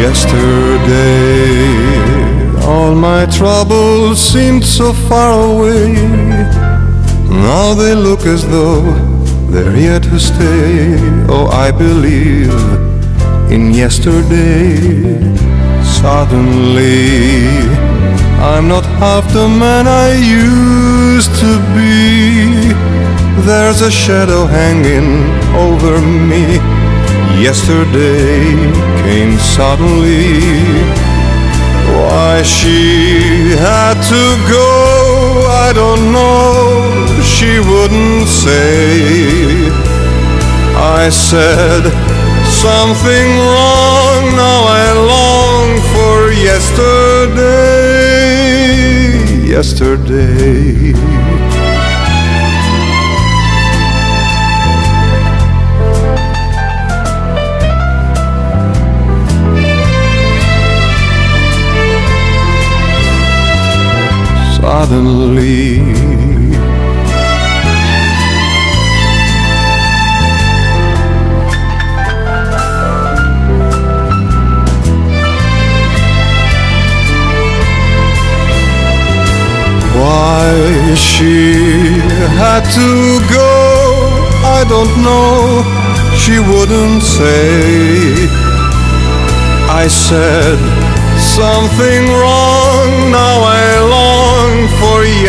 Yesterday, all my troubles seemed so far away. Now they look as though they're here to stay. Oh, I believe in yesterday. Suddenly, I'm not half the man I used to be. There's a shadow hanging over me. Yesterday came suddenly. Why she had to go, I don't know. She wouldn't say. I said something wrong. Now I long for yesterday. Yesterday. Suddenly. Why she had to go, I don't know. She wouldn't say. I said something wrong. Now I